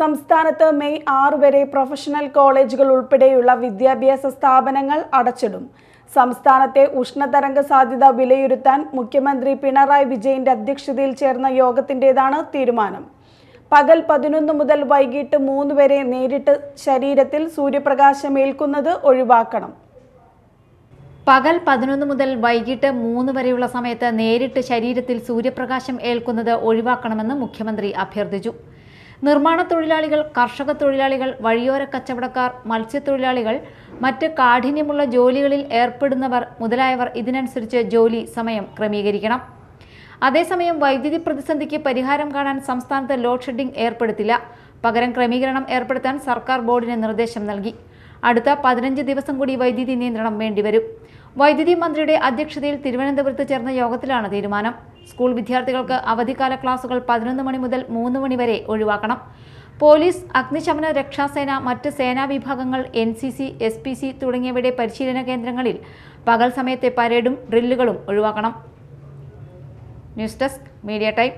സംസ്ഥാനത്ത് മെയ് ആറ് വരെ പ്രൊഫഷണൽ കോളേജുകൾ ഉൾപ്പെടെയുള്ള വിദ്യാഭ്യാസ സ്ഥാപനങ്ങൾ അടച്ചിടും. സംസ്ഥാനത്തെ ഉഷ്ണതരംഗ സാധ്യത വിലയിരുത്താൻ മുഖ്യമന്ത്രി പിണറായി വിജയന്റെ അധ്യക്ഷതയിൽ ചേർന്ന യോഗത്തിന്റെതാണ് തീരുമാനം. പകൽ പതിനൊന്ന് മുതൽ വൈകിട്ട് മൂന്ന് വരെ നേരിട്ട് ശരീരത്തിൽ സൂര്യപ്രകാശം ഏൽക്കുന്നത് ഒഴിവാക്കണം. പകൽ പതിനൊന്ന് മുതൽ വൈകിട്ട് മൂന്ന് വരെയുള്ള സമയത്ത് നേരിട്ട് ശരീരത്തിൽ സൂര്യപ്രകാശം ഏൽക്കുന്നത് ഒഴിവാക്കണമെന്ന് മുഖ്യമന്ത്രി അഭ്യർത്ഥിച്ചു. നിർമ്മാണ തൊഴിലാളികൾ കർഷക തൊഴിലാളികൾ വഴിയോര കച്ചവടക്കാർ മത്സ്യത്തൊഴിലാളികൾ മറ്റ് കാഠിന്യമുള്ള ജോലികളിൽ ഏർപ്പെടുന്നവർ മുതലായവർ ഇതിനനുസരിച്ച് ജോലി സമയം ക്രമീകരിക്കണം. അതേസമയം വൈദ്യുതി പ്രതിസന്ധിക്ക് പരിഹാരം കാണാൻ സംസ്ഥാനത്ത് ലോഡ് ഷെഡിംഗ് ഏർപ്പെടുത്തില്ല. പകരം ക്രമീകരണം ഏർപ്പെടുത്താൻ സർക്കാർ ബോർഡിന് നിർദ്ദേശം നൽകി. അടുത്ത പതിനഞ്ച് ദിവസം കൂടി വൈദ്യുതി നിയന്ത്രണം വേണ്ടിവരും. വൈദ്യുതി മന്ത്രിയുടെ അധ്യക്ഷതയിൽ തിരുവനന്തപുരത്ത് ചേർന്ന യോഗത്തിലാണ് തീരുമാനം. സ്കൂൾ വിദ്യാർത്ഥികൾക്ക് അവധിക്കാല ക്ലാസുകൾ പതിനൊന്ന് മണി മുതൽ മൂന്ന് മണി വരെ ഒഴിവാക്കണം. പോലീസ് അഗ്നിശമന രക്ഷാസേന മറ്റ് സേനാ വിഭാഗങ്ങൾ N C C S P C തുടങ്ങിയവയുടെ പരിശീലന കേന്ദ്രങ്ങളിൽ പകൽ സമയത്തെ പരേഡും ഡ്രില്ലുകളും ഒഴിവാക്കണം. News desk media time.